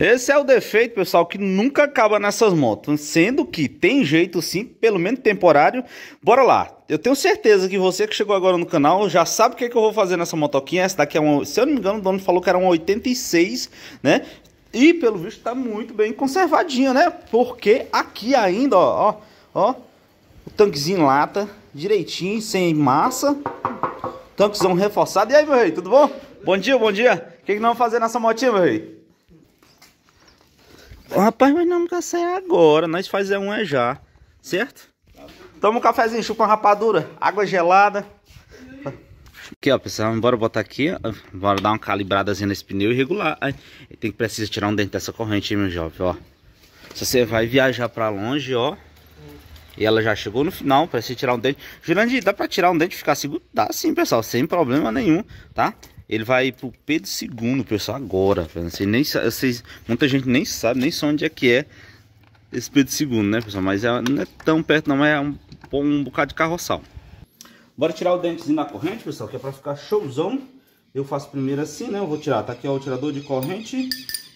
Esse é o defeito, pessoal, que nunca acaba nessas motos. Sendo que tem jeito sim, pelo menos temporário. Bora lá. Eu tenho certeza que você que chegou agora no canal já sabe o que, é que eu vou fazer nessa motoquinha. Essa daqui é uma, se eu não me engano, o dono falou que era uma 86, né? E pelo visto tá muito bem conservadinha, né? Porque aqui ainda, ó, ó, ó, o tanquezinho lata, direitinho, sem massa. Tanquezão reforçado. E aí, meu rei, tudo bom? Bom dia, bom dia. O que, que nós vamos fazer nessa motinha, meu rei? Rapaz, mas não quer sair agora. Nós fazer um é já. Certo? Toma um cafezinho, chupa uma rapadura. Água gelada. Aqui, ó, pessoal. Bora botar aqui. Bora dar uma calibradazinha nesse pneu e regular. Aí, tem que precisar tirar um dente dessa corrente, meu jovem, ó. Se você vai viajar pra longe, ó. E ela já chegou no final, precisa tirar um dente. Jurandir, dá pra tirar um dente e ficar seguro? Dá sim, pessoal, sem problema nenhum, tá? Ele vai pro Pedro II, pessoal, agora. Vocês nem, vocês, muita gente nem sabe, nem sabe onde é que é esse Pedro II, né, pessoal? Mas é, não é tão perto não, é um, um bocado de carroçal. Bora tirar o dentezinho da corrente, pessoal, que é pra ficar showzão. Eu faço primeiro assim, né? Eu vou tirar. Tá aqui ó, o tirador de corrente.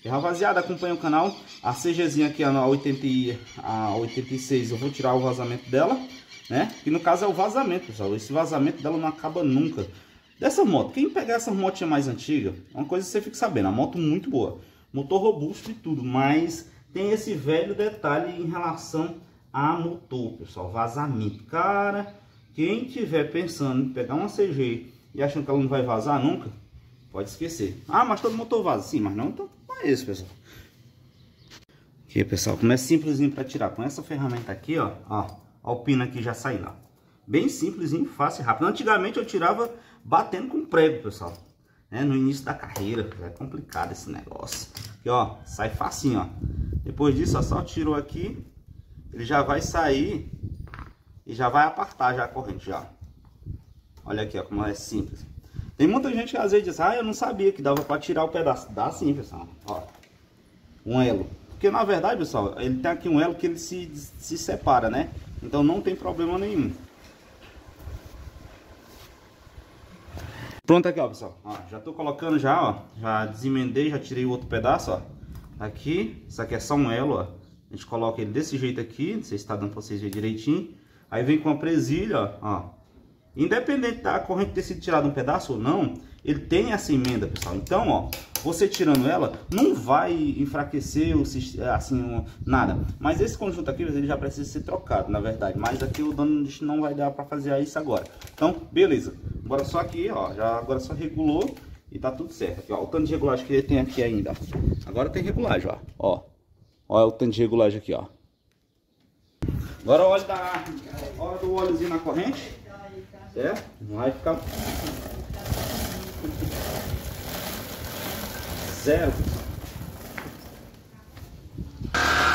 E rapaziada, acompanha o canal. A CGzinha aqui, a, 80, a 86, eu vou tirar o vazamento dela, né? Que no caso é o vazamento, pessoal. Esse vazamento dela não acaba nunca. Dessa moto, quem pegar essa motinha mais antiga, uma coisa você fica sabendo, a moto muito boa. Motor robusto e tudo, mas tem esse velho detalhe em relação a motor, pessoal, vazamento. Cara, quem tiver pensando em pegar uma CG e achando que ela não vai vazar nunca, pode esquecer. Ah, mas todo motor vaza, sim, mas não, então não é isso, pessoal. Aqui, pessoal, como é simplesinho para tirar com essa ferramenta aqui, ó, ó, o pino aqui já saiu lá. Bem simplesinho, fácil e rápido. Antigamente eu tirava batendo com prego, pessoal. É, no início da carreira, é complicado esse negócio. Aqui, ó, sai facinho, ó. Depois disso, ó, só tirou aqui, ele já vai sair e já vai apartar já a corrente, já. Olha aqui, ó, como é simples. Tem muita gente que às vezes diz, ah, eu não sabia que dava para tirar o pedaço. Dá sim, pessoal, ó. Um elo. Porque na verdade, pessoal, ele tem aqui um elo que ele se, se separa, né? Então não tem problema nenhum. Pronto aqui, ó, pessoal. Ó, já tô colocando já, ó. Já desemendei, já tirei o outro pedaço, ó. Aqui, isso aqui é só um elo, ó. A gente coloca ele desse jeito aqui, não sei se tá dando pra vocês verem direitinho. Aí vem com a presilha, ó. Independente da corrente ter sido tirada um pedaço ou não, ele tem essa emenda, pessoal. Então, ó, você tirando ela, não vai enfraquecer o assim, nada. Mas esse conjunto aqui, ele já precisa ser trocado, na verdade. Mas aqui o dono não vai dar para fazer isso agora. Então, beleza. Agora só aqui, ó, já agora só regulou e tá tudo certo. Aqui, ó, o tanto de regulagem que ele tem aqui ainda. Agora tem regulagem, ó. Ó, ó o tanto de regulagem aqui, ó. Agora o óleo da, hora do óleozinho na corrente, certo? Não vai ficar Zero.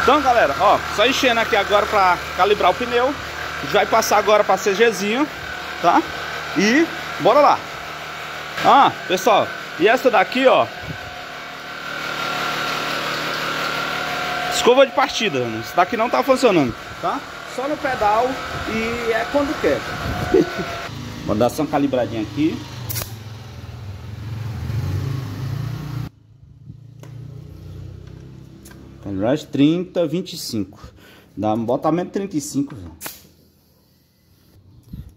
Então, galera, ó, só enchendo aqui agora para calibrar o pneu. A gente vai passar agora para CGzinho, tá? E bora lá. Ah, pessoal, e essa daqui, ó. Escova de partida, né? Essa daqui não tá funcionando, tá? Só no pedal e é quando quer. Vou dar só uma calibradinha aqui. Calibragem 30, 25. Dá um botamento 35.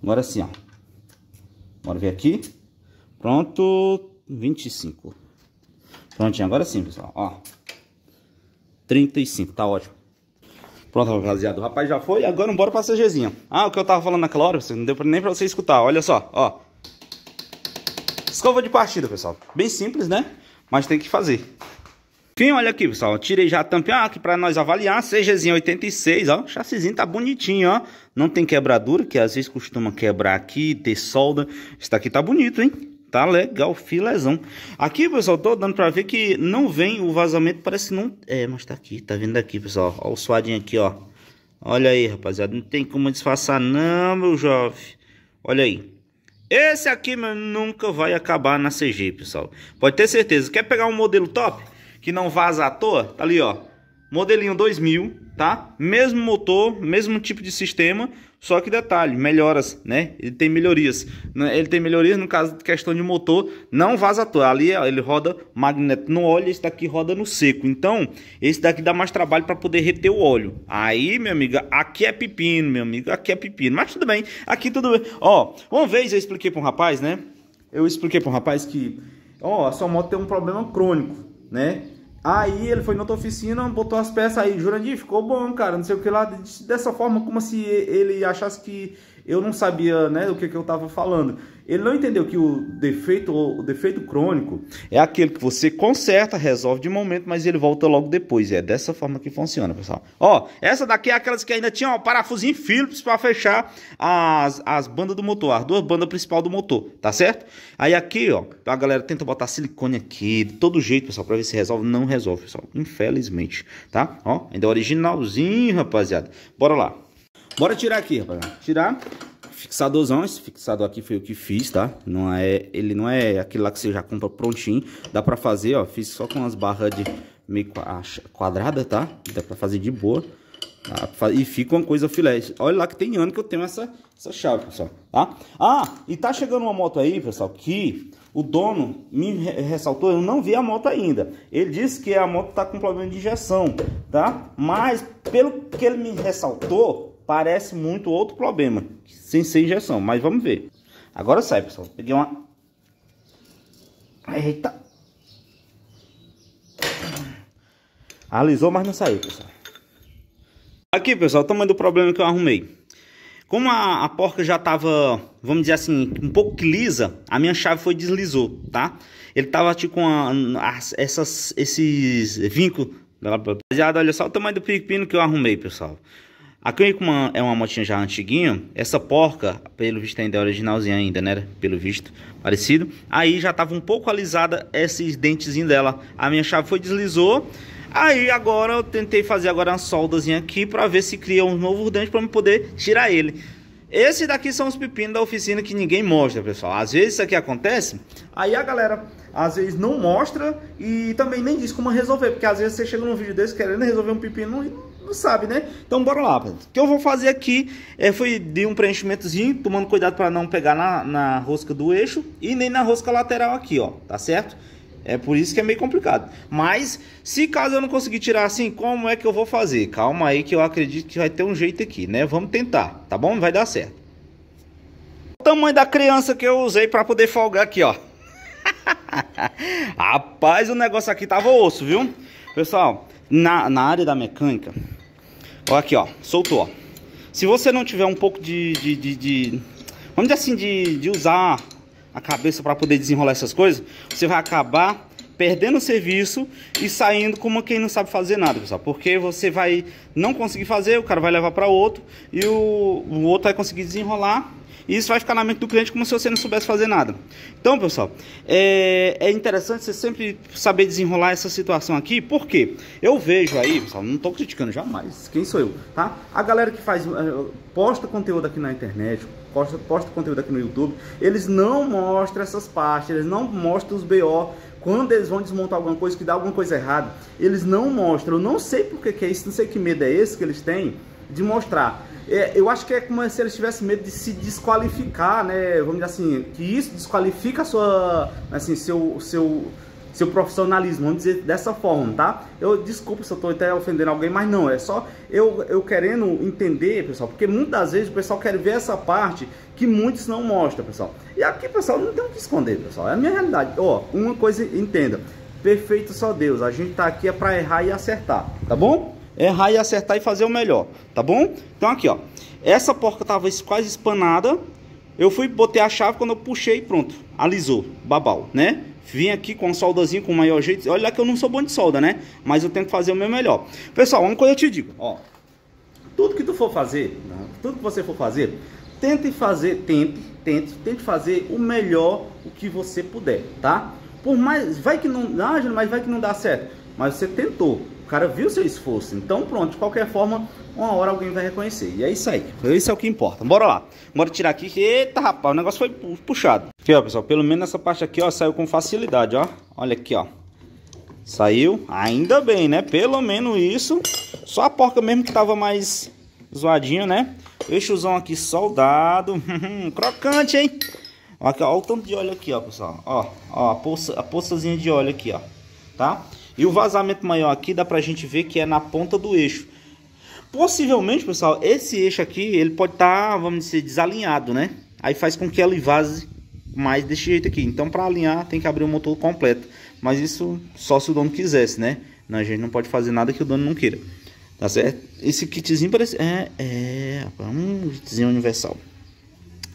Agora sim, ó. Bora ver aqui. Pronto, 25. Prontinho, agora sim, pessoal, ó. 35, tá ótimo. Pronto, rapaziada, o rapaz já foi, agora bora pra CGzinha. Ah, o que eu tava falando naquela hora, não deu nem pra você escutar, olha só, ó. Escova de partida, pessoal. Bem simples, né? Mas tem que fazer. Enfim, olha aqui, pessoal. Tirei já a tampinha aqui para nós avaliar. CGzinho 86, ó. O chassizinho tá bonitinho, ó. Não tem quebradura, que às vezes costuma quebrar aqui, ter solda. Esse daqui tá bonito, hein? Tá legal, filezão. Aqui, pessoal, tô dando pra ver que não vem o vazamento, parece que não... É, mas tá aqui, tá vendo aqui, pessoal. Ó o suadinho aqui, ó. Olha aí, rapaziada. Não tem como disfarçar não, meu jovem. Olha aí. Esse aqui, meu, nunca vai acabar na CG, pessoal. Pode ter certeza. Quer pegar um modelo top? Que não vaza à toa, tá ali, ó. modelinho 2000, tá? Mesmo motor, mesmo tipo de sistema, só que detalhe, melhoras, né? Ele tem melhorias. Né? Ele tem melhorias no caso de questão de motor, não vaza toa. Ali ele roda magneto no óleo, esse daqui roda no seco. Então, esse daqui dá mais trabalho para poder reter o óleo. Aí, minha amiga, aqui é pepino, meu amigo, aqui é pepino. Mas tudo bem, aqui tudo bem. Ó, uma vez eu expliquei para um rapaz, né? Eu expliquei para um rapaz que, ó, a sua moto tem um problema crônico, né? Aí ele foi na outra oficina, botou as peças aí, Jurandir, ficou bom, cara, não sei o que lá, dessa forma como se ele achasse que eu não sabia, né, o que, que eu tava falando. Ele não entendeu que o defeito, o defeito crônico é aquele que você conserta, resolve de momento, mas ele volta logo depois. É dessa forma que funciona, pessoal. Ó, essa daqui é aquelas que ainda tinham parafusinho Phillips para fechar as, as bandas do motor, as duas bandas principais do motor, tá certo? Aí aqui, ó, a galera tenta botar silicone aqui, de todo jeito, pessoal, para ver se resolve. Não resolve, pessoal, infelizmente, tá? Ó, ainda é originalzinho, rapaziada. Bora lá. Bora tirar aqui, rapaziada. Tirar fixadorzão, esse fixador aqui foi o que fiz, tá? Não é, ele não é aquele lá que você já compra prontinho. Dá pra fazer, ó, fiz só com umas barras de meio quadrada, tá? Dá pra fazer de boa. Tá? E fica uma coisa filé. Olha lá que tem ano que eu tenho essa, essa chave, pessoal, tá? Ah, e tá chegando uma moto aí, pessoal, que o dono me ressaltou, eu não vi a moto ainda. Ele disse que a moto tá com problema de injeção, tá? Mas, pelo que ele me ressaltou, parece muito outro problema, sem ser injeção, mas vamos ver. Agora sai, pessoal. Peguei uma... Eita! Alisou, mas não saiu, pessoal. Aqui, pessoal, o tamanho do problema que eu arrumei. Como a, a porca já estava, vamos dizer assim, um pouco lisa, a minha chave foi deslizou, tá? Ele tava tipo com a, as, essas, esses vincos. Olha só o tamanho do pepino que eu arrumei, pessoal. Uma, é uma motinha já antiguinha. Essa porca, pelo visto ainda é originalzinha ainda, né? Pelo visto, parecido. Aí já tava um pouco alisada esses dentezinhos dela. A minha chave foi deslizou. Aí agora eu tentei fazer agora uma soldazinha aqui para ver se cria um novo dente para poder tirar ele. Esses daqui são os pepinos da oficina que ninguém mostra, pessoal. Às vezes isso aqui acontece, aí a galera às vezes não mostra e também nem diz como resolver, porque às vezes você chega num vídeo desse querendo resolver um pepino e não sabe, né? Então bora lá. O que eu vou fazer aqui é, foi de um preenchimentozinho, tomando cuidado para não pegar na, na rosca do eixo e nem na rosca lateral aqui, ó, tá certo? É por isso que é meio complicado. Mas, se caso eu não conseguir tirar assim, como é que eu vou fazer? Calma aí que eu acredito que vai ter um jeito aqui, né? Vamos tentar, tá bom? Vai dar certo. O tamanho da criança que eu usei para poder folgar aqui, ó. Rapaz, o negócio aqui tava osso, viu? Pessoal, na, na área da mecânica, ó aqui, ó, soltou, ó. Se você não tiver um pouco de, de, de, de vamos dizer assim, de, de usar a cabeça para poder desenrolar essas coisas, você vai acabar perdendo o serviço e saindo como quem não sabe fazer nada, pessoal. Porque você vai não conseguir fazer, o cara vai levar para outro e o, o outro vai conseguir desenrolar e isso vai ficar na mente do cliente como se você não soubesse fazer nada. Então, pessoal, é, é interessante você sempre saber desenrolar essa situação aqui, porque eu vejo aí, pessoal, não estou criticando jamais, quem sou eu, tá? A galera que faz, eh, posta conteúdo aqui na internet, posta, posta conteúdo aqui no YouTube, eles não mostram essas partes, eles não mostram os BO, quando eles vão desmontar alguma coisa, que dá alguma coisa errada, eles não mostram. Eu não sei porque que é isso, não sei que medo é esse que eles têm de mostrar. É, eu acho que é como se eles tivessem medo de se desqualificar, né? Vamos dizer assim, que isso desqualifica a sua, assim, seu, seu, seu profissionalismo, vamos dizer dessa forma, tá? Eu desculpa se eu estou até ofendendo alguém, mas não, é só eu, eu querendo entender, pessoal, porque muitas vezes o pessoal quer ver essa parte que muitos não mostram, pessoal. E aqui, pessoal, não tem o que esconder, pessoal, é a minha realidade. Ó, uma coisa, entenda, perfeito só Deus, a gente tá aqui é para errar e acertar, tá bom? Errar e acertar e fazer o melhor, tá bom? Então aqui, ó, essa porca tava quase espanada, eu fui, botei a chave, quando eu puxei, pronto, alisou, babau, né? Vim aqui com um soldazinho, com o maior jeito, olha que eu não sou bom de solda, né? Mas eu tento fazer o meu melhor. Pessoal, uma coisa eu te digo, ó, tudo que tu for fazer, tudo que você for fazer, tente fazer, tente, tente, tente fazer o melhor o que você puder, tá? Por mais, vai que não, ah, mas vai que não dá certo, mas você tentou, cara viu seu esforço. Então, pronto, de qualquer forma, uma hora alguém vai reconhecer. E é isso aí. Isso é o que importa. Bora lá. Bora tirar aqui. Eita, rapaz, o negócio foi puxado. Aqui, ó, pessoal. Pelo menos essa parte aqui, ó, saiu com facilidade, ó. Olha aqui, ó. Saiu? Ainda bem, né? Pelo menos isso. Só a porca mesmo que tava mais zoadinha, né? Eixozão aqui soldado. Crocante, hein? Aqui, ó, o tanto de óleo aqui, ó, pessoal. Ó, ó, a poça, a poçazinha de óleo aqui, ó. Tá? E o vazamento maior aqui dá pra gente ver que é na ponta do eixo. Possivelmente, pessoal, esse eixo aqui, ele pode estar, tá, vamos dizer, desalinhado, né? Aí faz com que ele vaze mais desse jeito aqui. Então, para alinhar, tem que abrir o motor completo. Mas isso só se o dono quisesse, né? Não, a gente não pode fazer nada que o dono não queira. Tá certo? Esse kitzinho parece... É, é... Um kitzinho universal.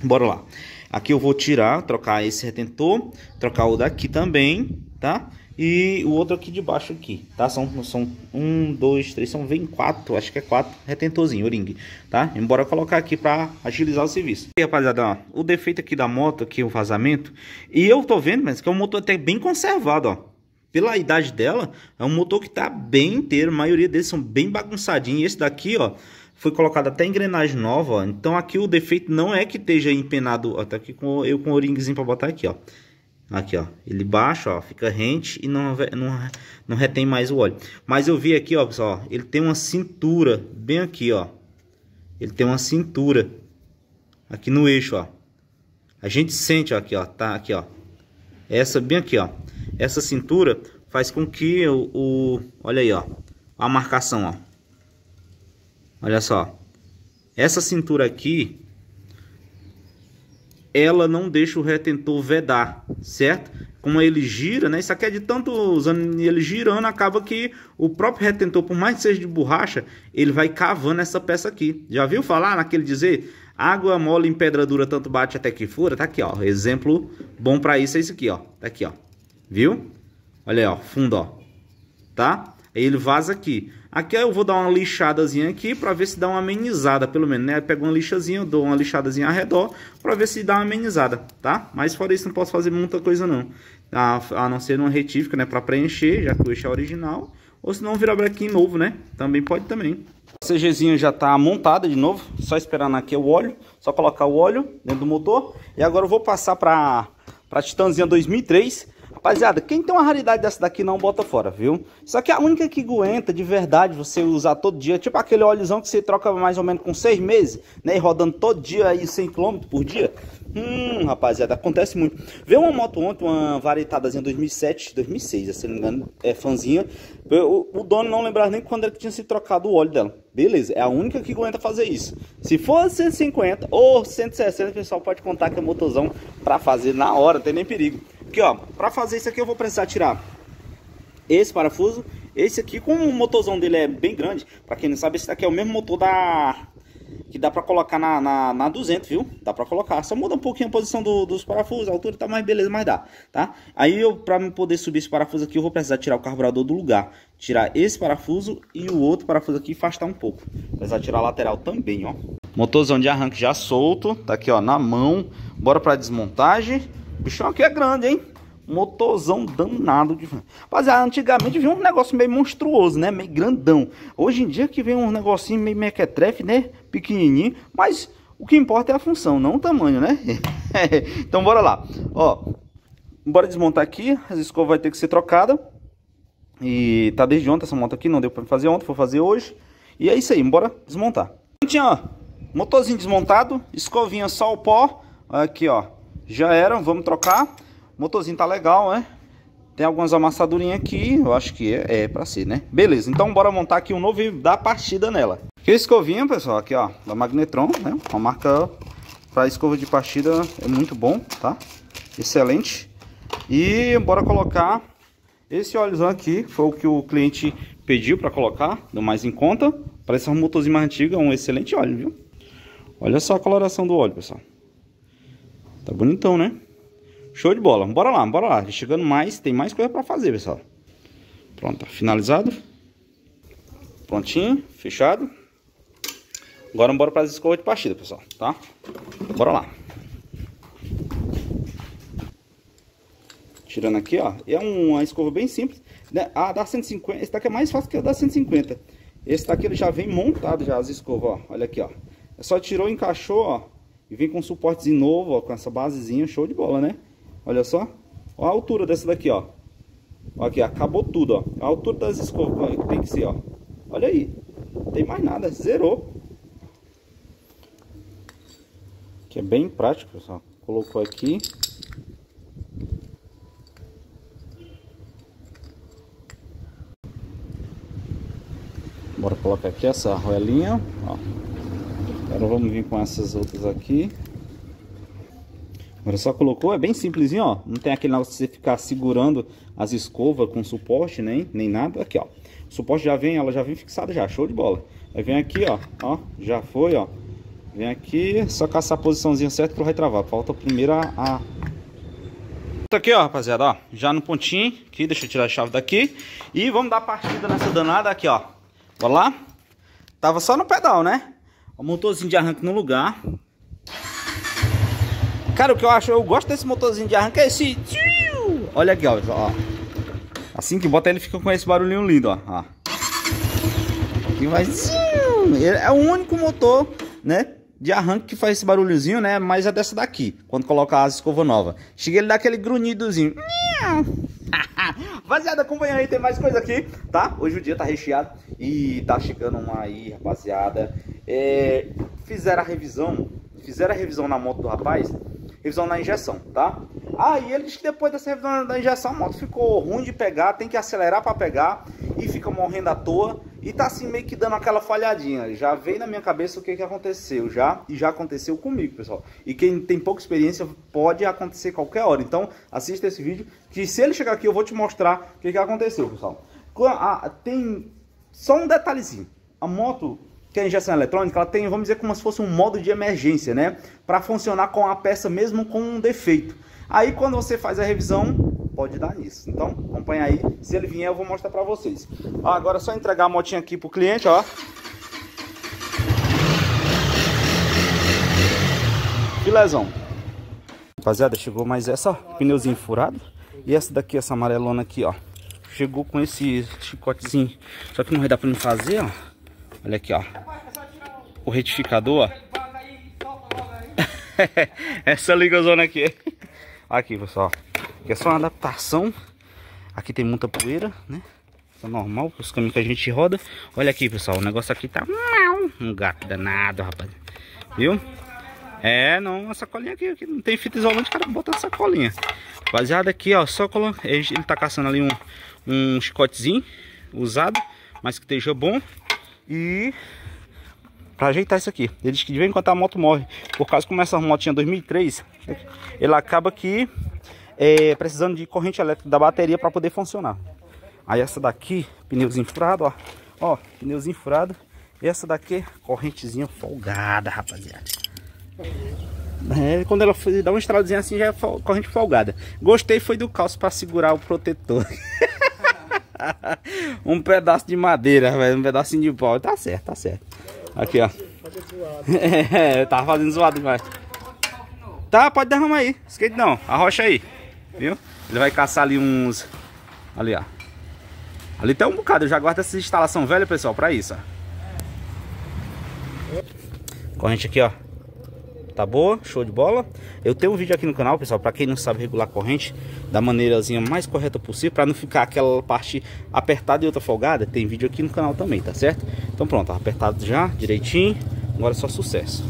Bora lá. Aqui eu vou tirar, trocar esse retentor. Trocar o daqui também, tá? E o outro aqui de baixo aqui, tá? São, são um, dois, três, são vem quatro, acho que é quatro retentorzinho, o tá? Embora colocar aqui para agilizar o serviço. E rapaziada, ó, o defeito aqui da moto, aqui o vazamento, e eu tô vendo, mas que é um motor até bem conservado, ó. Pela idade dela, é um motor que tá bem inteiro, a maioria deles são bem bagunçadinhos. Esse daqui, ó, foi colocado até engrenagem nova, ó. Então aqui o defeito não é que esteja empenado, ó, tá aqui com eu com o para botar aqui, ó. Aqui, ó. Ele baixa, ó. Fica rente e não, não, não retém mais o óleo. Mas eu vi aqui, ó, pessoal. Ele tem uma cintura bem aqui, ó. Ele tem uma cintura. Aqui no eixo, ó. A gente sente, ó, aqui, ó. Tá aqui, ó. Essa bem aqui, ó. Essa cintura faz com que o... o olha aí, ó. A marcação, ó. Olha só. Essa cintura aqui ela não deixa o retentor vedar, certo? Como ele gira, né? Isso aqui é de tanto usando ele girando, acaba que o próprio retentor, por mais que seja de borracha, ele vai cavando essa peça aqui. Já viu falar naquele dizer? Água mole em pedra dura, tanto bate até que fura? Tá aqui, ó. Exemplo bom para isso é esse aqui, ó. Tá aqui, ó. Viu? Olha aí, ó. Fundo, ó. Tá? Ele vaza aqui. Aqui eu vou dar uma lixadazinha aqui para ver se dá uma amenizada, pelo menos, né? Eu pego uma lixazinha, dou uma lixadazinha ao redor para ver se dá uma amenizada, tá? Mas fora isso não posso fazer muita coisa não. A, a não ser uma retífica, né? Para preencher, já que o eixo é original. Ou se não virar brequinho novo, né? Também pode também. A CGzinha já está montada de novo. Só esperando aqui o óleo. Só colocar o óleo dentro do motor. E agora eu vou passar para a Titanzinha 2003 Rapaziada, quem tem uma raridade dessa daqui não bota fora, viu? Aqui é a única que aguenta de verdade você usar todo dia. Tipo aquele óleozão que você troca mais ou menos com seis meses, né? E rodando todo dia aí 100 km por dia. Hum, rapaziada, acontece muito. Veio uma moto ontem, uma varietadazinha 2007, 2006, se não me engano, é fãzinha. O, o dono não lembrava nem quando ele tinha se trocado o óleo dela. Beleza, é a única que aguenta fazer isso. Se for 150 ou 160, o pessoal pode contar que é motorzão pra fazer na hora, não tem nem perigo. Aqui, ó, pra fazer isso aqui eu vou precisar tirar esse parafuso. Esse aqui, como o motorzão dele é bem grande, pra quem não sabe, esse daqui é o mesmo motor da... Que dá pra colocar na, na, na 200, viu? Dá pra colocar. Só muda um pouquinho a posição do, dos parafusos, a altura tá mais beleza, mas dá, tá? Aí eu, pra poder subir esse parafuso aqui, eu vou precisar tirar o carburador do lugar. Tirar esse parafuso e o outro parafuso aqui afastar um pouco. Precisar tirar a lateral também, ó. Motorzão de arranque já solto, tá aqui, ó, na mão. Bora pra desmontagem. O bichão aqui é grande, hein? Motorzão danado de. Rapaziada, antigamente vinha um negócio meio monstruoso, né? Meio grandão. Hoje em dia que vem um negocinho meio mequetrefe, né? Pequenininho. Mas o que importa é a função, não o tamanho, né? então bora lá. Ó, bora desmontar aqui. As escovas vai ter que ser trocada. E tá desde ontem essa moto aqui, não deu pra fazer ontem, vou fazer hoje. E é isso aí, bora desmontar. Tinha, ó, motorzinho desmontado, escovinha só o pó. Aqui, ó, já era, vamos trocar. O motorzinho tá legal, né? Tem algumas amassadurinhas aqui, eu acho que é, é pra ser, né? Beleza, então bora montar aqui um novo e dar partida nela. A escovinha, pessoal, aqui ó, da Magnetron, né? Uma marca para escova de partida é muito bom, tá? Excelente. E bora colocar esse óleozão aqui, foi o que o cliente pediu para colocar, deu mais em conta. Parece um motorzinho mais antigo, é um excelente óleo, viu? Olha só a coloração do óleo, pessoal. Tá bonitão, né? Show de bola. Bora lá, bora lá. Chegando mais, tem mais coisa pra fazer, pessoal. Pronto, tá finalizado. Prontinho, fechado. Agora bora para as escovas de partida, pessoal, tá? Bora lá. Tirando aqui, ó. É uma escova bem simples. Né? A da 150, esse daqui é mais fácil que a da 150. Esse daqui ele já vem montado já, as escovas, ó. Olha aqui, ó. É só tirou, encaixou, ó. E vem com um suportezinho novo, ó, com essa basezinha, show de bola, né? Olha só. Olha a altura dessa daqui, ó. Aqui, acabou tudo, ó. A altura das escovas tem que ser, ó. Olha aí. Não tem mais nada, zerou. Que é bem prático, pessoal. Colocou aqui. Bora colocar aqui essa arruelinha, ó. Agora vamos vir com essas outras aqui. Agora só colocou, é bem simplesinho, ó. Não tem aquele negócio de você ficar segurando as escovas com suporte, nem, nem nada. Aqui, ó. O suporte já vem, ela já vem fixada já, show de bola. Aí vem aqui, ó, ó, já foi, ó. Vem aqui, só caçar a posiçãozinha certa que vai travar. Falta primeiro a... a... Aqui, ó, rapaziada, ó. Já no pontinho, aqui, deixa eu tirar a chave daqui. E vamos dar partida nessa danada aqui, ó. Bora lá? Tava só no pedal, né? O motorzinho de arranque no lugar. Cara, o que eu acho, eu gosto desse motorzinho de arranque é esse... Olha aqui, ó. ó. Assim que bota ele fica com esse barulhinho lindo, ó. ó. Vai... É o único motor, né? De arranque que faz esse barulhozinho, né? Mas é dessa daqui, quando coloca a escova nova. Chega ele dá aquele grunhidozinho. rapaziada, acompanha aí, tem mais coisa aqui, tá? Hoje o dia tá recheado e tá chegando uma aí, rapaziada. É, fizeram a revisão, fizeram a revisão na moto do rapaz, revisão na injeção, tá? Aí ele disse que depois dessa revisão da injeção a moto ficou ruim de pegar, tem que acelerar para pegar e fica morrendo à toa. E tá assim meio que dando aquela falhadinha. Já veio na minha cabeça o que, que aconteceu já. E já aconteceu comigo, pessoal. E quem tem pouca experiência pode acontecer qualquer hora. Então assista esse vídeo. Que se ele chegar aqui eu vou te mostrar o que, que aconteceu, pessoal. Tem só um detalhezinho. A moto que a injeção eletrônica, ela tem, vamos dizer, como se fosse um modo de emergência, né? Para funcionar com a peça mesmo com um defeito. Aí quando você faz a revisão, pode dar nisso. Então, acompanha aí. Se ele vier, eu vou mostrar pra vocês. Ó, agora é só entregar a motinha aqui pro cliente, ó. Filézão. Rapaziada, chegou mais essa, pneuzinho furado. E essa daqui, essa amarelona aqui, ó. Chegou com esse chicotezinho. Só que não vai dar pra mim fazer, ó. Olha aqui, ó. O retificador, ó. essa ligazona aqui. Aqui, pessoal. Aqui é só uma adaptação. Aqui tem muita poeira, né? Tá normal, os caminhos que a gente roda. Olha aqui, pessoal, o negócio aqui tá um gato danado, rapaz. Viu? É, não, uma sacolinha aqui, aqui não tem fita isolante, cara, bota essa sacolinha. Rapaziada, aqui, ó, só colocar. Ele tá caçando ali um, um chicotezinho usado, mas que esteja bom. E para ajeitar isso aqui. Ele diz que de vez em quando a moto morre. Por causa como essa moto tinha 2003, ele acaba que é, precisando de corrente elétrica da bateria para poder funcionar. Aí essa daqui, pneuzinho furado, ó. Ó, pneuzinho furado. E essa daqui, correntezinha folgada, rapaziada. É, quando ela foi dar uma estradazinha assim, já é corrente folgada. Gostei foi do calço para segurar o protetor. um pedaço de madeira, velho, um pedacinho de pau. Tá certo, tá certo. Aqui, ó. É, tava fazendo zoado demais. Tá, pode derramar aí. Skate não, arrocha aí. Viu? Ele vai caçar ali uns... Ali, ó. Ali tem um bocado. Eu já guardo essa instalação velha, pessoal, pra isso, ó. Corrente aqui, ó. Tá boa, show de bola. Eu tenho um vídeo aqui no canal, pessoal, pra quem não sabe regular corrente da maneirazinha mais correta possível, pra não ficar aquela parte apertada e outra folgada. Tem vídeo aqui no canal também, tá certo? Então pronto, apertado já, direitinho. Agora é só sucesso.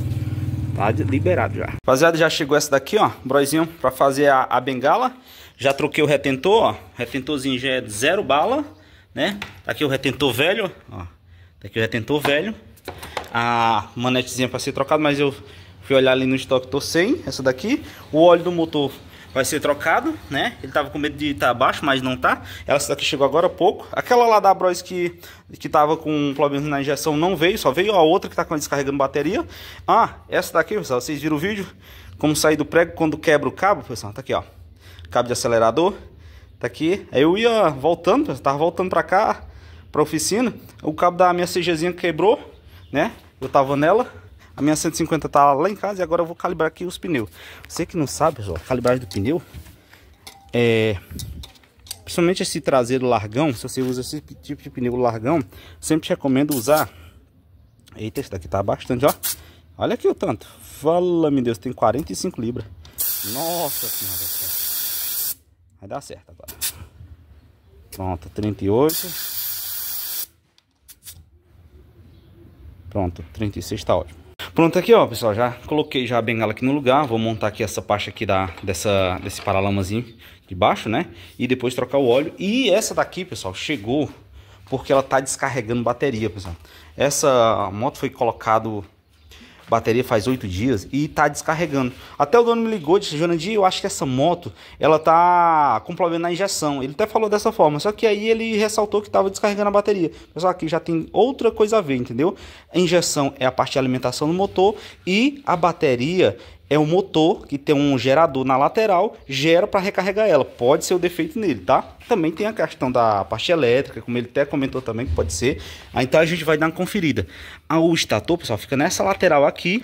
Tá liberado já. Rapaziada, já chegou essa daqui, ó. Broizinho pra fazer a, a bengala. Já troquei o retentor, ó. Retentorzinho já é zero bala, né? Tá aqui o retentor velho, ó. Tá aqui o retentor velho. A manetezinha pra ser trocado, mas eu fui olhar ali no estoque, tô sem essa daqui. O óleo do motor vai ser trocado, né? Ele tava com medo de estar tá mas não tá. Essa daqui chegou agora há pouco. Aquela lá da Bros que, que tava com problemas na injeção não veio, só veio a outra que tá descarregando bateria. Ah, essa daqui, pessoal, vocês viram o vídeo? Como sair do prego quando quebra o cabo, pessoal? Tá aqui, ó. Cabo de acelerador. Tá aqui. Aí eu ia voltando, pessoal, tava voltando pra cá, pra oficina. O cabo da minha CGzinha quebrou, né? Eu tava nela. A minha 150 tá lá em casa e agora eu vou calibrar aqui os pneus. Você que não sabe, pessoal, calibragem do pneu é... Principalmente esse traseiro largão, se você usa esse tipo de pneu largão, sempre recomendo usar... Eita, esse daqui tá bastante, ó. Olha aqui o tanto. Fala, meu Deus, tem 45 libras. Nossa senhora. Vai dar certo agora. Pronto, 38. Pronto, 36 tá ótimo. Pronto aqui, ó, pessoal, já coloquei já a bengala aqui no lugar. Vou montar aqui essa parte aqui da, dessa, desse paralamazinho de baixo, né? E depois trocar o óleo. E essa daqui, pessoal, chegou porque ela tá descarregando bateria, pessoal. Essa moto foi colocado bateria faz oito dias e tá descarregando. Até o dono me ligou disse, Jurandir, eu acho que essa moto, ela tá com problema na injeção. Ele até falou dessa forma, só que aí ele ressaltou que estava descarregando a bateria. Pessoal, aqui já tem outra coisa a ver, entendeu? A injeção é a parte de alimentação do motor e a bateria é o motor que tem um gerador na lateral, gera para recarregar ela. Pode ser o defeito nele, tá? Também tem a questão da parte elétrica, como ele até comentou também que pode ser. Aí, então a gente vai dar uma conferida. Ah, o estator, pessoal, fica nessa lateral aqui,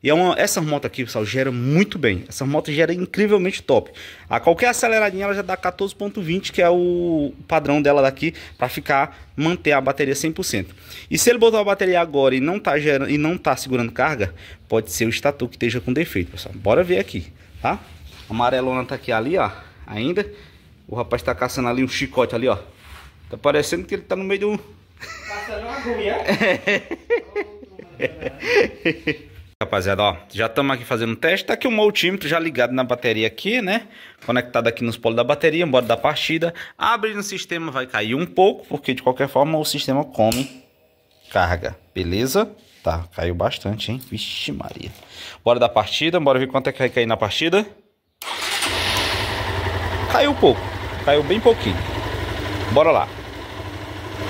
e é uma, essa moto aqui, pessoal, gera muito bem. Essa moto gera incrivelmente top. A qualquer aceleradinha ela já dá 14.20, que é o padrão dela daqui, para ficar, manter a bateria 100%. E se ele botar a bateria agora e não tá, gerando, e não tá segurando carga, pode ser o estator que esteja com defeito, pessoal. Bora ver aqui, tá? A amarelona tá aqui ali, ó, ainda. O rapaz tá caçando ali um chicote ali, ó. Tá parecendo que ele tá no meio do... Caçando uma agulha. Rapaziada, ó, já estamos aqui fazendo um teste. Tá aqui o multímetro já ligado na bateria aqui, né? Conectado aqui nos polos da bateria, embora da partida. Abre no sistema, vai cair um pouco, porque de qualquer forma o sistema come carga, beleza? Tá, caiu bastante, hein? Vixe Maria. Bora da partida, bora ver quanto é que vai cair na partida. Caiu pouco, caiu bem pouquinho. Bora lá.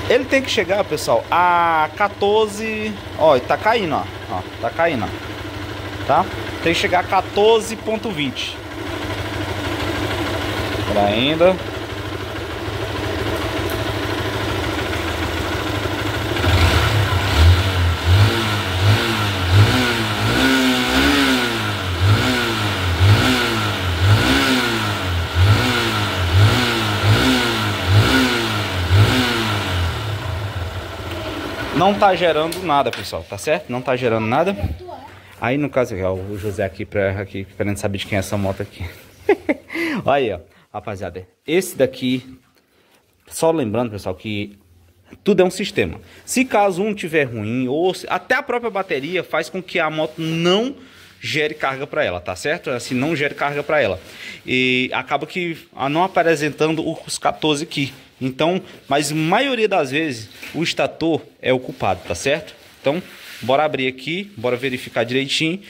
Ele tem que chegar, pessoal, a 14... Ó, tá caindo, ó. ó tá caindo, ó. Tá? Tem que chegar a 14.20. Por ainda. Não tá gerando nada, pessoal, tá certo? Não tá gerando nada. Aí no caso, ó, o José aqui, pra, aqui querendo saber de quem é essa moto aqui. Olha aí, ó, rapaziada. Esse daqui, só lembrando, pessoal, que tudo é um sistema. Se caso um tiver ruim, ou se, até a própria bateria faz com que a moto não gere carga para ela, tá certo? Assim, não gere carga para ela. E acaba que não apresentando os 14 aqui. Então, mas maioria das vezes o estator é o culpado, tá certo? Então, bora abrir aqui, bora verificar direitinho.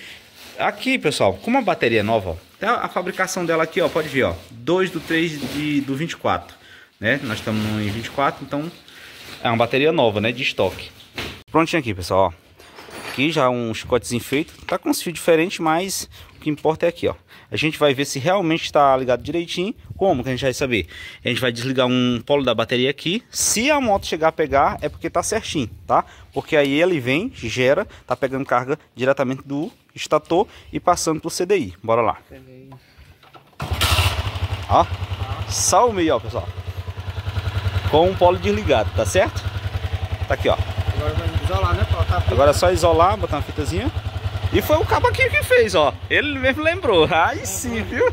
Aqui, pessoal, como a bateria é nova, ó, a fabricação dela aqui, ó, pode ver, ó, 2 do 3 de, do 24, né? Nós estamos em 24, então é uma bateria nova, né, de estoque. Prontinho aqui, pessoal, ó. Aqui já um chicotezinho feito, tá com um fio diferente, mas o que importa é aqui, ó. A gente vai ver se realmente está ligado direitinho. Como que a gente vai saber? A gente vai desligar um polo da bateria aqui. Se a moto chegar a pegar, é porque tá certinho, tá? Porque aí ele vem, gera, tá pegando carga diretamente do estator e passando pro CDI. Bora lá. Ó, o meio, ó, pessoal. Com um polo desligado, tá certo? Tá aqui, ó. Agora vai isolar, né? Agora é só isolar, botar uma fitazinha. E foi o cabaquinho que fez, ó. Ele mesmo lembrou. Aí sim, viu?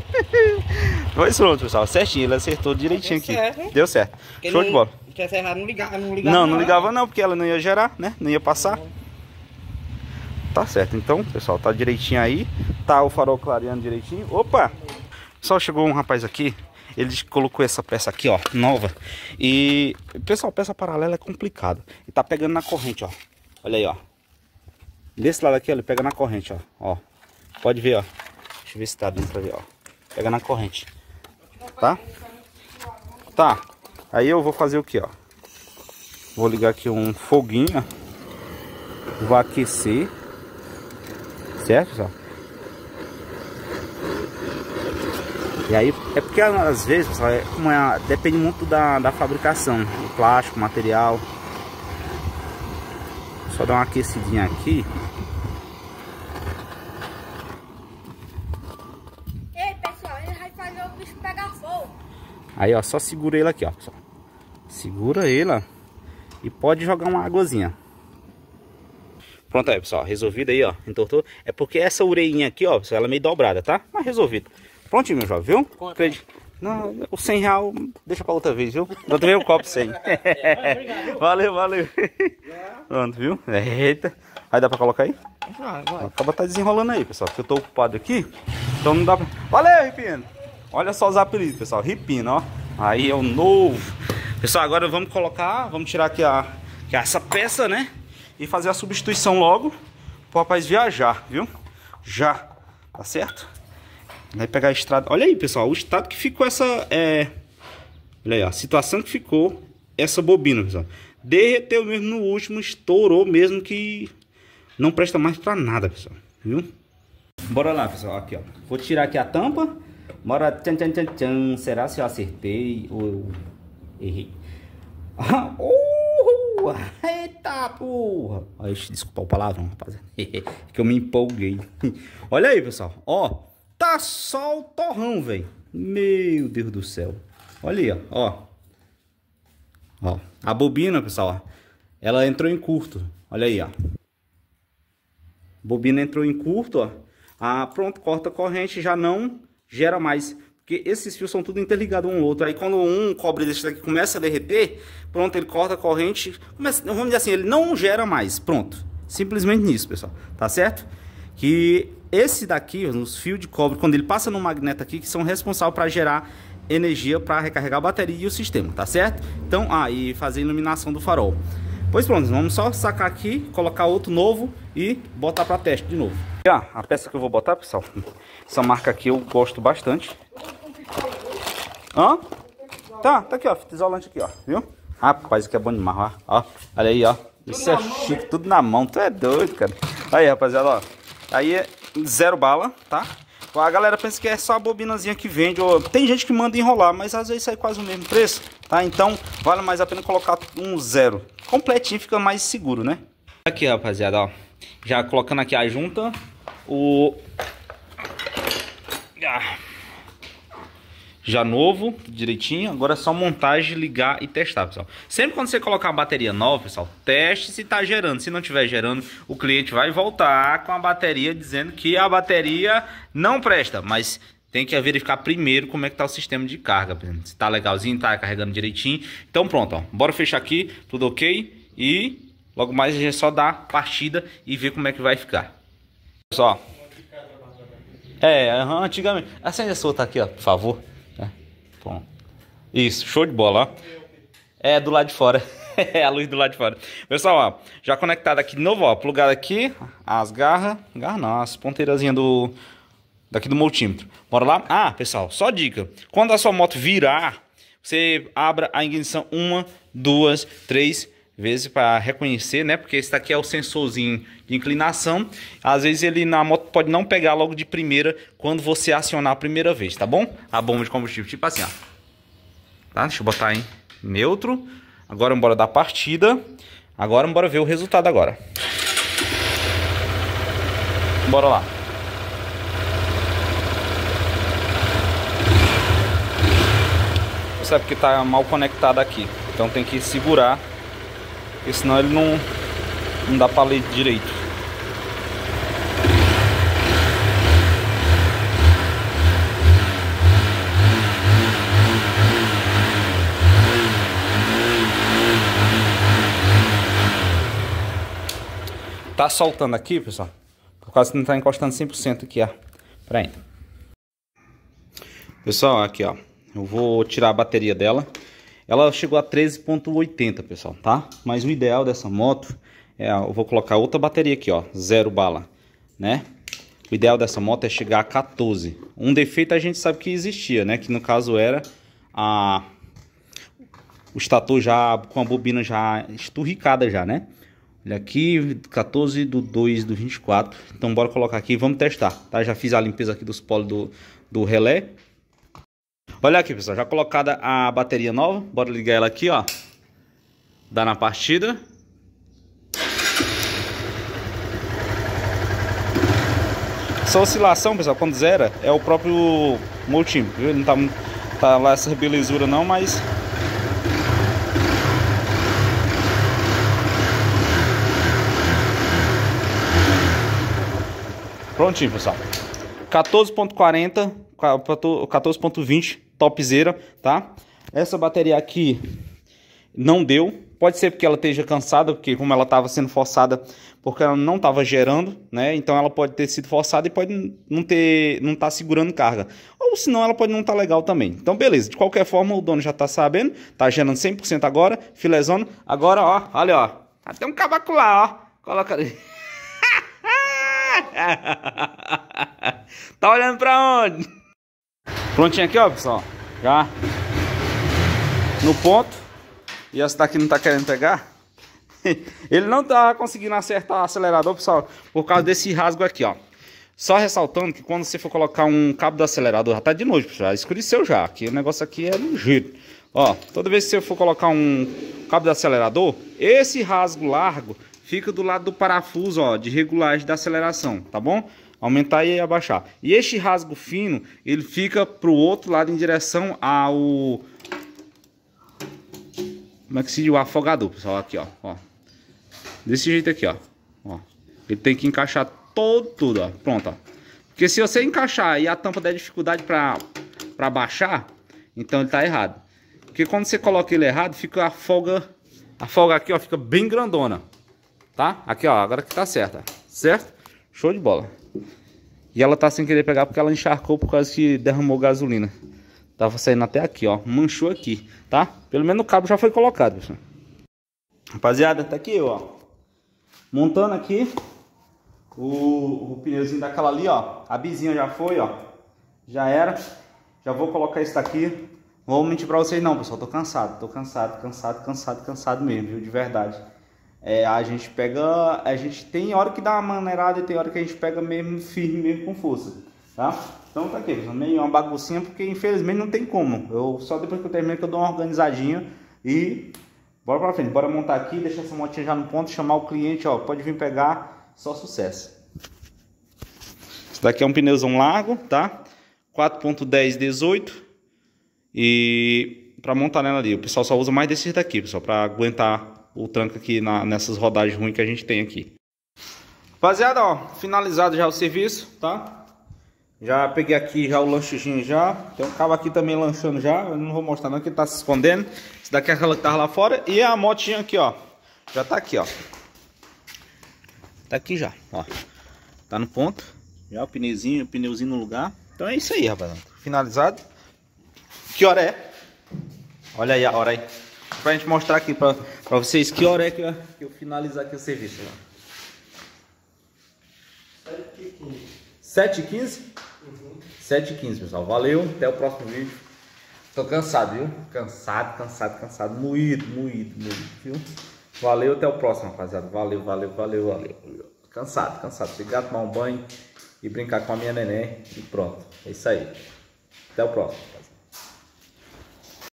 Pois pronto, pessoal. Certinho, ele acertou direitinho Deu aqui. Certo, Deu certo. Porque Show de bola. Errado, não, ligava, não ligava. Não, não ligava não, porque ela não ia gerar, né? Não ia passar. Tá certo. Então, pessoal, tá direitinho aí. Tá o farol clareando direitinho. Opa! Só chegou um rapaz aqui. Ele colocou essa peça aqui, ó, nova. E, pessoal, peça paralela é complicado. E tá pegando na corrente, ó. Olha aí, ó. Desse lado aqui, ó, ele pega na corrente, ó. ó. Pode ver, ó. Deixa eu ver se tá dentro ver, ó. Pega na corrente. Tá? Tá. Aí eu vou fazer o que, ó. Vou ligar aqui um foguinho. Vou aquecer. Certo, pessoal? E aí, é porque às vezes, pessoal, é, como é, depende muito da, da fabricação. O plástico, o material. Só dar uma aquecidinha aqui. Ei, pessoal, ele vai fazer o bicho pegar fogo. Aí, ó, só segura ele aqui, ó, pessoal. Segura ele, ó. E pode jogar uma águazinha. Pronto aí, pessoal. Resolvido aí, ó. Entortou. É porque essa orelhinha aqui, ó, pessoal, ela é meio dobrada, tá? Mas resolvido. Prontinho, meu jovem, viu? Acredito, Não, o 100 real deixa pra outra vez, viu? Outra vez eu copo 100. valeu, valeu. Pronto, viu? Eita. Aí dá pra colocar aí? Vai, vai. Acaba tá desenrolando aí, pessoal, porque eu tô ocupado aqui. Então não dá pra... Valeu, Ripino. Olha só os apelidos, pessoal. Ripino, ó. Aí é o novo. Pessoal, agora vamos colocar... Vamos tirar aqui a, aqui essa peça, né? E fazer a substituição logo pro rapaz viajar, viu? Já. Tá certo? Vai pegar a estrada. Olha aí, pessoal, o estado que ficou essa. É... Olha aí, a situação que ficou essa bobina, pessoal. Derreteu mesmo no último, estourou mesmo que não presta mais pra nada, pessoal. Viu? Bora lá, pessoal. Aqui, ó. Vou tirar aqui a tampa. Bora. Tchan, tchan, tchan, tchan. Será se eu acertei ou eu errei? uh, eita porra! Desculpa o palavrão, rapaziada. que eu me empolguei. Olha aí, pessoal. Ó. Tá só o torrão, velho. Meu Deus do céu. Olha aí, ó. ó. A bobina, pessoal, ó. Ela entrou em curto. Olha aí, ó. Bobina entrou em curto, ó. Ah, pronto, corta a corrente, já não gera mais. Porque esses fios são tudo interligados um ao outro. Aí quando um cobre desse daqui começa a derreter, pronto, ele corta a corrente. Começa, vamos dizer assim, ele não gera mais. Pronto. Simplesmente nisso, pessoal. Tá certo? Que esse daqui, os fios de cobre, quando ele passa no magneto aqui, que são responsáveis para gerar energia para recarregar a bateria e o sistema, tá certo? Então, ah, e fazer a iluminação do farol. Pois pronto, vamos só sacar aqui, colocar outro novo e botar para teste de novo. Ah, a peça que eu vou botar, pessoal, essa marca aqui eu gosto bastante. Hã? Tá, tá aqui, ó, fita isolante aqui, ó, viu? Rapaz, aqui é bom demais, ó. ó olha aí, ó. Isso é chique, tudo na mão, tu é doido, cara. Aí, rapaziada, ó. Aí é zero bala, tá? A galera pensa que é só a bobinazinha que vende. Ou... Tem gente que manda enrolar, mas às vezes sai quase o mesmo preço, tá? Então vale mais a pena colocar um zero. Completinho fica mais seguro, né? Aqui, rapaziada, ó. Já colocando aqui a junta. O... Ah já novo, direitinho. Agora é só montagem, ligar e testar, pessoal. Sempre quando você colocar uma bateria nova, pessoal, teste se está gerando. Se não estiver gerando, o cliente vai voltar com a bateria dizendo que a bateria não presta, mas tem que verificar primeiro como é que tá o sistema de carga, se está legalzinho, está carregando direitinho. Então pronto, ó. Bora fechar aqui, tudo ok e logo mais a gente só dá partida e ver como é que vai ficar. Pessoal, é, antigamente. Acende a sua tá aqui, ó, por favor. Bom. Isso, show de bola, ó. É, do lado de fora. é a luz do lado de fora. Pessoal, ó, já conectado aqui de novo, ó, plugado aqui, as garras, garra não, as ponteirazinhas do, daqui do multímetro. Bora lá? Ah, pessoal, só dica. Quando a sua moto virar, você abra a ignição uma, duas, três vezes para reconhecer, né? Porque esse daqui é o sensorzinho de inclinação. Às vezes ele na moto pode não pegar logo de primeira quando você acionar a primeira vez, tá bom? A bomba de combustível, tipo assim, ó. Tá? Deixa eu botar em neutro. Agora bora dar partida. Agora bora ver o resultado agora. Bora lá. Sabe que tá mal conectado aqui. Então tem que segurar porque senão ele não, não dá para ler direito. Tá soltando aqui, pessoal. Por causa que não tá encostando 100% aqui, ó. Pra ainda. Pessoal, aqui, ó. Eu vou tirar a bateria dela. Ela chegou a 13.80, pessoal, tá? Mas o ideal dessa moto é, eu vou colocar outra bateria aqui, ó, zero bala, né? O ideal dessa moto é chegar a 14. Um defeito a gente sabe que existia, né? Que no caso era a o estator já com a bobina já esturricada já, né? Olha aqui, 14 do 2 do 24. Então bora colocar aqui, vamos testar, tá? Já fiz a limpeza aqui dos polos do, do relé. Olha aqui, pessoal, já colocada a bateria nova. Bora ligar ela aqui, ó. Dá na partida. Essa oscilação, pessoal, quando zera, é o próprio multímetro, viu? Não tá, tá lá essa belezura não, mas... Prontinho, pessoal. 14.40 14.20 topzera, tá? Essa bateria aqui não deu, pode ser porque ela esteja cansada, porque como ela estava sendo forçada, porque ela não estava gerando, né? Então ela pode ter sido forçada e pode não ter, não estar tá segurando carga. Ou senão ela pode não estar tá legal também. Então beleza, de qualquer forma o dono já está sabendo, tá gerando 100% agora, filezona. Agora, ó, olha, ó, até um cavaco lá, ó. Coloca ali. tá olhando pra onde? Prontinho aqui, ó, pessoal. Já no ponto. E essa daqui não tá querendo pegar. Ele não tá conseguindo acertar o acelerador, pessoal, por causa desse rasgo aqui, ó. Só ressaltando que quando você for colocar um cabo do acelerador, já tá de noite, pessoal, escureceu já, que o negócio aqui é no jeito. Ó, toda vez que você for colocar um cabo do acelerador, esse rasgo largo fica do lado do parafuso, ó, de regulagem da aceleração, tá bom? Aumentar e abaixar. E este rasgo fino, ele fica pro outro lado em direção ao como é que se diz o afogador, pessoal, aqui, ó, ó. Desse jeito aqui, ó. ó. Ele tem que encaixar todo tudo, ó. Pronto, ó. Porque se você encaixar e a tampa der dificuldade para para baixar, então ele tá errado. Porque quando você coloca ele errado, fica a folga, a folga aqui, ó, fica bem grandona. Tá? Aqui, ó, agora que tá certa. Certo? Show de bola. E ela tá sem querer pegar porque ela encharcou por causa que derramou gasolina. Tava saindo até aqui, ó. Manchou aqui, tá? Pelo menos o cabo já foi colocado, pessoal. Rapaziada, tá aqui, ó. Montando aqui o, o pneuzinho daquela ali, ó. A bizinha já foi, ó. Já era. Já vou colocar isso daqui. Não vou mentir pra vocês não, pessoal. Tô cansado, tô cansado, cansado, cansado, cansado mesmo, viu? De verdade. É, a gente pega... A gente tem hora que dá uma maneirada e tem hora que a gente pega mesmo firme, mesmo com força, tá? Então tá aqui, meio uma baguncinha, porque infelizmente não tem como. Eu só depois que eu termino que eu dou uma organizadinha e bora pra frente. Bora montar aqui, deixar essa motinha já no ponto, chamar o cliente, ó, pode vir pegar, só sucesso. Esse daqui é um pneuzão largo, tá? 4.10 18 e para montar nela ali, o pessoal só usa mais desses daqui, pessoal, para aguentar o tranco aqui na, nessas rodagens ruins que a gente tem aqui. Rapaziada, ó, finalizado já o serviço, tá? Já peguei aqui já o lanchezinho já. Tem um cabo aqui também lanchando já. Eu não vou mostrar não que tá se escondendo. Esse daqui é aquela que tava lá fora. E a motinha aqui, ó. Já tá aqui, ó. Tá aqui já, ó. Tá no ponto. Já o pneuzinho, o pneuzinho no lugar. Então é isso aí, rapaziada. Finalizado. Que hora é? Olha aí a hora aí. Pra gente mostrar aqui pra, pra vocês que hora é que eu, que eu finalizar aqui o serviço. 7h15? 7h15, pessoal. Valeu, até o próximo vídeo. Tô cansado, viu? Cansado, cansado, cansado. Moído, moído, moído, viu? Valeu, até o próximo, rapaziada. Valeu, valeu, valeu, valeu. Cansado, cansado. Obrigado, tomar um banho e brincar com a minha neném. E pronto. É isso aí. Até o próximo.